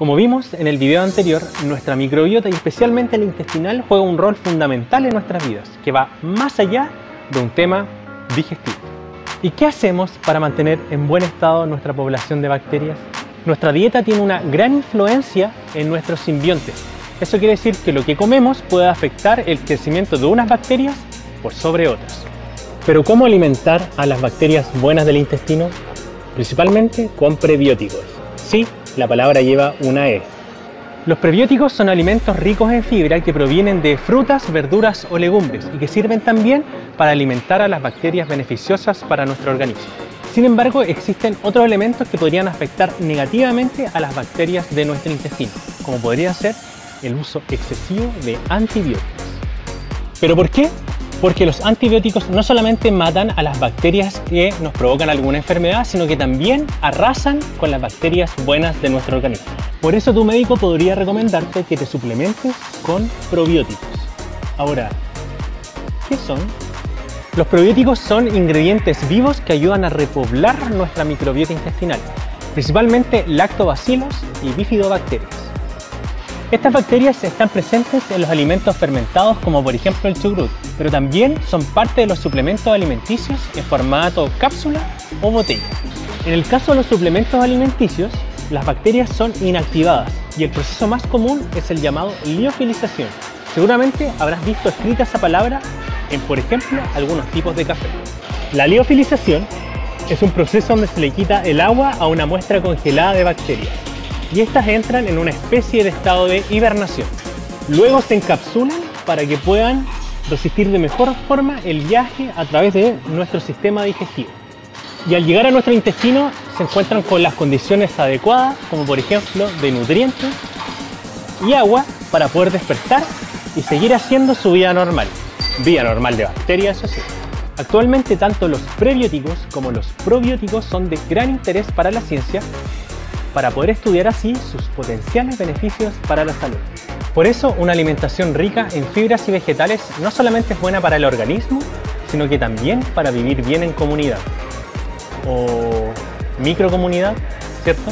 Como vimos en el video anterior, nuestra microbiota y especialmente el intestinal juega un rol fundamental en nuestras vidas, que va más allá de un tema digestivo. ¿Y qué hacemos para mantener en buen estado nuestra población de bacterias? Nuestra dieta tiene una gran influencia en nuestros simbiontes. Eso quiere decir que lo que comemos puede afectar el crecimiento de unas bacterias por sobre otras. Pero ¿cómo alimentar a las bacterias buenas del intestino? Principalmente con prebióticos. Sí, la palabra lleva una E. Los prebióticos son alimentos ricos en fibra que provienen de frutas, verduras o legumbres y que sirven también para alimentar a las bacterias beneficiosas para nuestro organismo. Sin embargo, existen otros elementos que podrían afectar negativamente a las bacterias de nuestro intestino, como podría ser el uso excesivo de antibióticos. ¿Pero por qué? Porque los antibióticos no solamente matan a las bacterias que nos provocan alguna enfermedad, sino que también arrasan con las bacterias buenas de nuestro organismo. Por eso tu médico podría recomendarte que te suplementes con probióticos. Ahora, ¿qué son? Los probióticos son ingredientes vivos que ayudan a repoblar nuestra microbiota intestinal, principalmente lactobacilos y bifidobacterias. Estas bacterias están presentes en los alimentos fermentados como por ejemplo el chucrut, pero también son parte de los suplementos alimenticios en formato cápsula o botella. En el caso de los suplementos alimenticios, las bacterias son inactivadas y el proceso más común es el llamado liofilización. Seguramente habrás visto escrita esa palabra en, por ejemplo, algunos tipos de café. La liofilización es un proceso donde se le quita el agua a una muestra congelada de bacterias y estas entran en una especie de estado de hibernación. Luego se encapsulan para que puedan resistir de mejor forma el viaje a través de nuestro sistema digestivo. Y al llegar a nuestro intestino se encuentran con las condiciones adecuadas, como por ejemplo de nutrientes y agua para poder despertar y seguir haciendo su vida normal. Vida normal de bacterias, eso sí. Actualmente tanto los prebióticos como los probióticos son de gran interés para la ciencia para poder estudiar así sus potenciales beneficios para la salud. Por eso, una alimentación rica en fibras y vegetales no solamente es buena para el organismo, sino que también para vivir bien en comunidad o microcomunidad, ¿cierto?